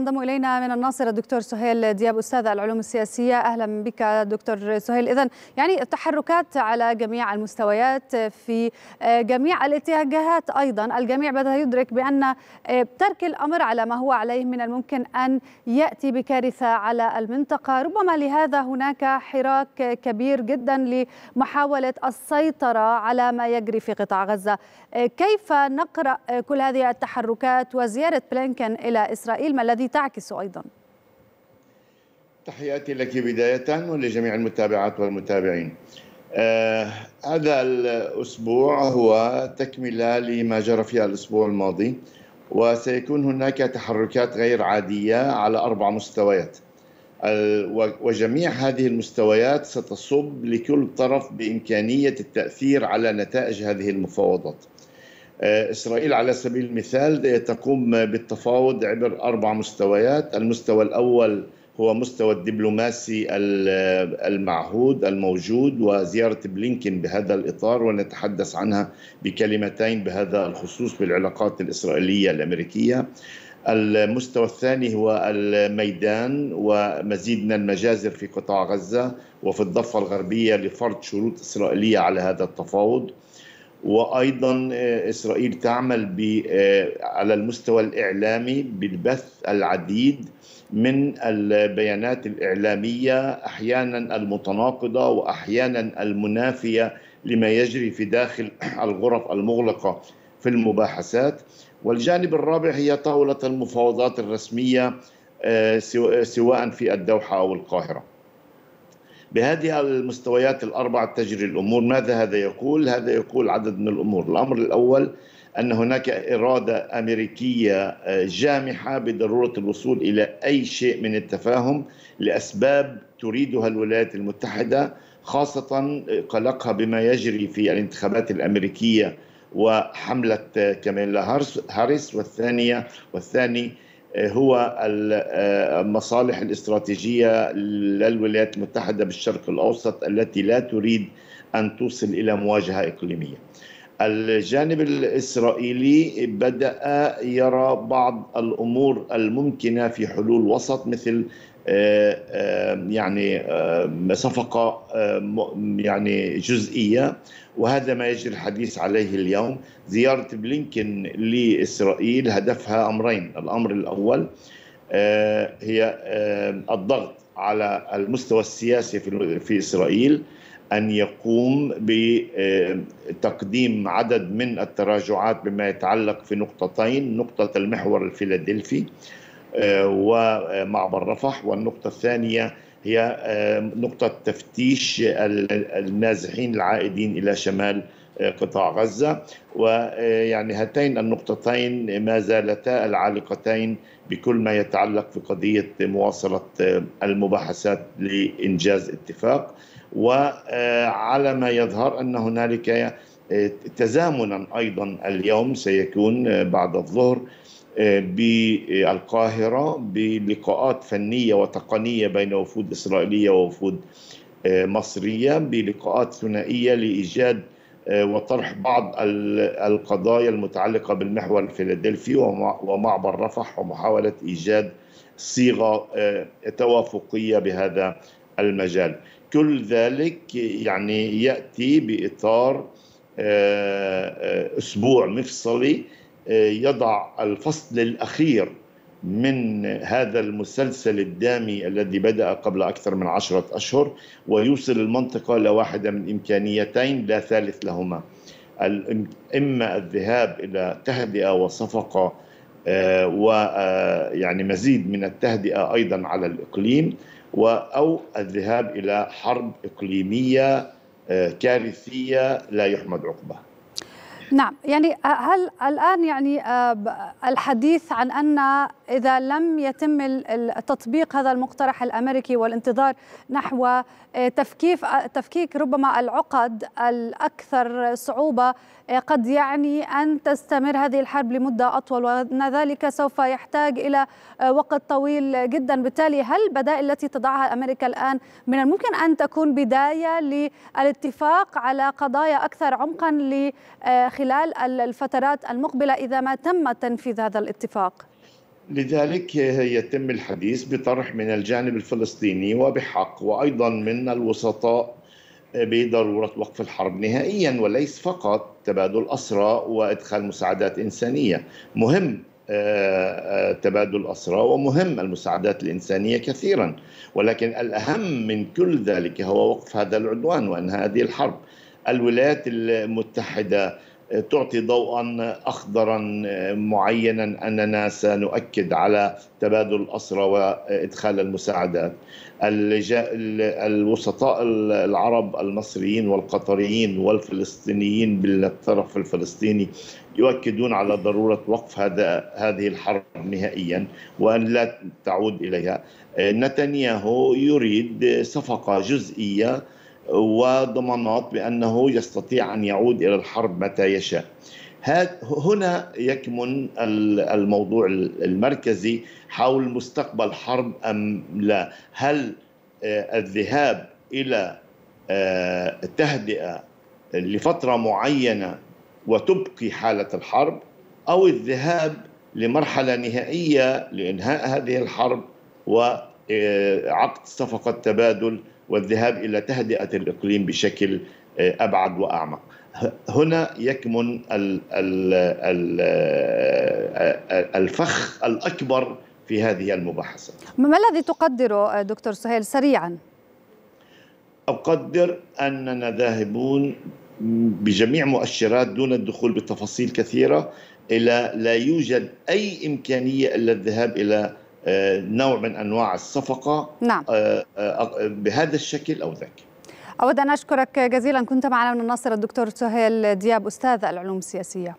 ينضم إلينا من الناصره الدكتور سهيل دياب أستاذ العلوم السياسية. أهلا بك دكتور سهيل. اذا يعني التحركات على جميع المستويات في جميع الاتجاهات أيضا الجميع بدأ يدرك بأن ترك الأمر على ما هو عليه من الممكن أن يأتي بكارثة على المنطقة. ربما لهذا هناك حراك كبير جدا لمحاولة السيطرة على ما يجري في قطاع غزة. كيف نقرأ كل هذه التحركات وزيارة بلينكن إلى إسرائيل؟ ما الذي تعكس أيضا. تحياتي لك بداية ولجميع المتابعات والمتابعين. آه هذا الأسبوع هو تكملة لما جرى في الأسبوع الماضي وسيكون هناك تحركات غير عادية على أربع مستويات. وجميع هذه المستويات ستصب لكل طرف بإمكانية التأثير على نتائج هذه المفاوضات. إسرائيل على سبيل المثال تقوم بالتفاوض عبر أربع مستويات. المستوى الأول هو مستوى الدبلوماسي المعهود الموجود وزيارة بلينكين بهذا الإطار ونتحدث عنها بكلمتين بهذا الخصوص بالعلاقات الإسرائيلية الأمريكية. المستوى الثاني هو الميدان ومزيد من المجازر في قطاع غزة وفي الضفة الغربية لفرض شروط إسرائيلية على هذا التفاوض. وأيضا إسرائيل تعمل على المستوى الإعلامي بالبث العديد من البيانات الإعلامية أحيانا المتناقضة واحيانا المنافية لما يجري في داخل الغرف المغلقة في المباحثات. والجانب الرابع هي طاولة المفاوضات الرسمية سواء في الدوحة أو القاهرة. بهذه المستويات الأربعة تجري الأمور ماذا هذا يقول؟ هذا يقول عدد من الأمور الأمر الأول أن هناك إرادة أمريكية جامحة بضرورة الوصول إلى أي شيء من التفاهم لأسباب تريدها الولايات المتحدة خاصة قلقها بما يجري في الانتخابات الأمريكية وحملة كاميلا هاريس والثانية والثاني هو المصالح الاستراتيجية للولايات المتحدة بالشرق الأوسط التي لا تريد أن توصل إلى مواجهة إقليمية. الجانب الإسرائيلي بدأ يرى بعض الأمور الممكنة في حلول وسط مثل يعني صفقة يعني جزئية. وهذا ما يجري الحديث عليه اليوم. زيارة بلينكن لإسرائيل هدفها أمرين. الأمر الأول هي الضغط على المستوى السياسي في إسرائيل أن يقوم بتقديم عدد من التراجعات بما يتعلق في نقطتين. نقطة المحور الفيلادلفي ومعبر رفح والنقطة الثانية هي نقطة تفتيش النازحين العائدين إلى شمال قطاع غزة. ويعني هاتين النقطتين ما زالتا العالقتين بكل ما يتعلق في قضية مواصلة المباحثات لإنجاز اتفاق. وعلى ما يظهر أن هنالك تزامنا أيضا اليوم سيكون بعد الظهر. بالقاهرة بلقاءات فنية وتقنية بين وفود إسرائيلية ووفود مصرية بلقاءات ثنائية لإيجاد وطرح بعض القضايا المتعلقة بالمحور الفيلادلفي ومعبر رفح ومحاولة إيجاد صيغة توافقية بهذا المجال. كل ذلك يعني يأتي بإطار أسبوع مفصلي يضع الفصل الأخير من هذا المسلسل الدامي الذي بدأ قبل أكثر من عشرة أشهر ويوصل المنطقة إلى واحدة من إمكانيتين لا ثالث لهما. إما الذهاب إلى تهدئة وصفقة ويعني مزيد من التهدئة أيضا على الإقليم أو الذهاب إلى حرب إقليمية كارثية لا يحمد عقبها نعم يعني هل الآن يعني الحديث عن أن إذا لم يتم تطبيق هذا المقترح الأمريكي والانتظار نحو تفكيك تفكيك ربما العقد الأكثر صعوبة قد يعني أن تستمر هذه الحرب لمدة أطول وأن ذلك سوف يحتاج إلى وقت طويل جدا بالتالي هل البدائل التي تضعها أمريكا الآن من الممكن أن تكون بداية للاتفاق على قضايا أكثر عمقا خلال الفترات المقبلة إذا ما تم تنفيذ هذا الاتفاق؟ لذلك يتم الحديث بطرح من الجانب الفلسطيني وبحق وأيضا من الوسطاء بضرورة وقف الحرب نهائيا وليس فقط تبادل أسرى وإدخال مساعدات إنسانية، مهم تبادل أسرى ومهم المساعدات الإنسانية كثيرا ولكن الأهم من كل ذلك هو وقف هذا العدوان وإنهاء هذه الحرب. الولايات المتحدة تعطي ضوءا اخضرا معينا اننا سنؤكد على تبادل الأسرى وإدخال المساعدات. الوسطاء العرب المصريين والقطريين والفلسطينيين بالطرف الفلسطيني يؤكدون على ضرورة وقف هذا هذه الحرب نهائيا وأن لا تعود إليها. نتنياهو يريد صفقة جزئية وضمانات بأنه يستطيع أن يعود إلى الحرب متى يشاء. هنا يكمن الموضوع المركزي حول مستقبل حرب أم لا؟ هل الذهاب إلى تهدئه لفترة معينة وتبقي حالة الحرب أو الذهاب لمرحلة نهائية لإنهاء هذه الحرب وعقد صفقة تبادل والذهاب إلى تهدئة الإقليم بشكل أبعد وأعمق. هنا يكمن الفخ الأكبر في هذه المباحثات. ما الذي تقدره دكتور سهيل سريعا؟ أقدر أننا ذاهبون بجميع مؤشرات دون الدخول بتفاصيل كثيرة إلى لا يوجد أي إمكانية إلا الذهاب إلى نوع من أنواع الصفقة نعم. بهذا الشكل أو ذاك. أود أن أشكرك جزيلا كنت معنا من الناصر الدكتور سهيل دياب أستاذ العلوم السياسية